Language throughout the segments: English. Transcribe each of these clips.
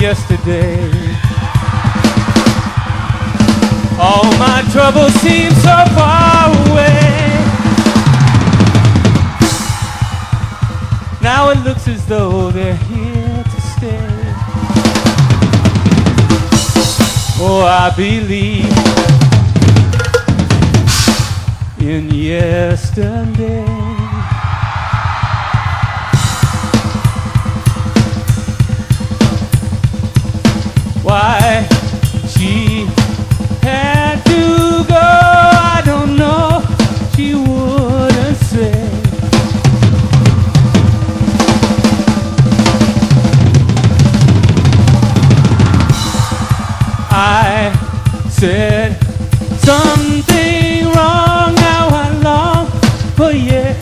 yesterday. All my troubles seem so far away. Now it looks as though they're here to stay. Oh, I believe in yesterday. I said something wrong. Now I long for yesterday.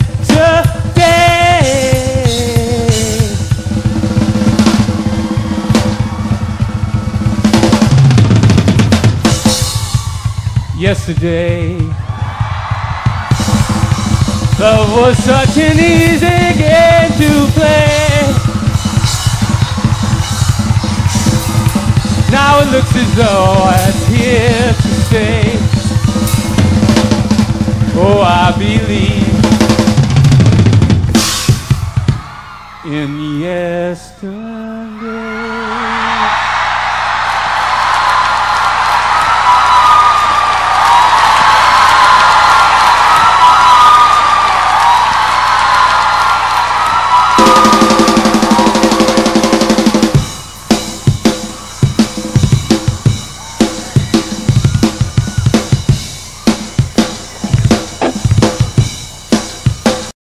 Yesterday, love was such an easy game to play. looks as though it's here to stay. Oh, I believe in yesterday.